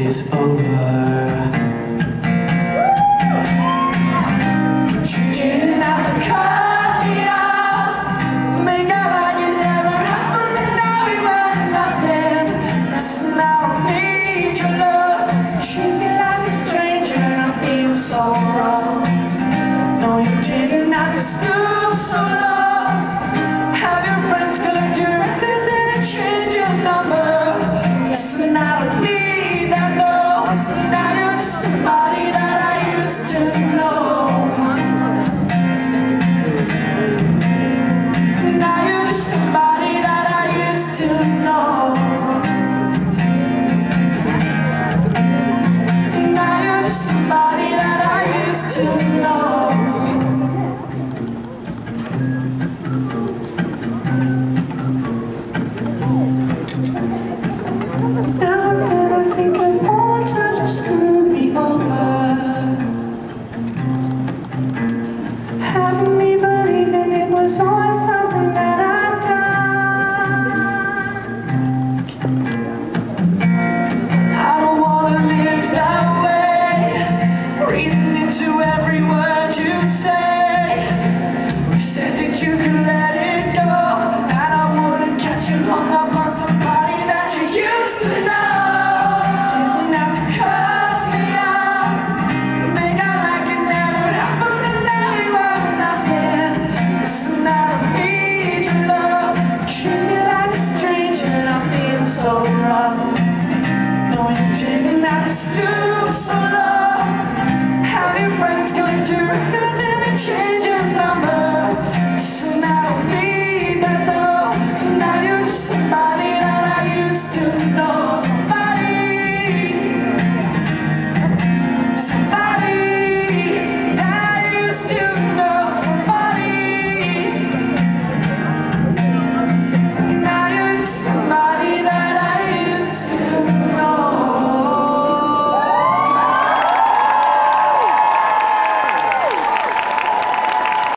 I don't need your look. Treat me like a stranger, and I feel so wrong. No, you didn't stoop tonight.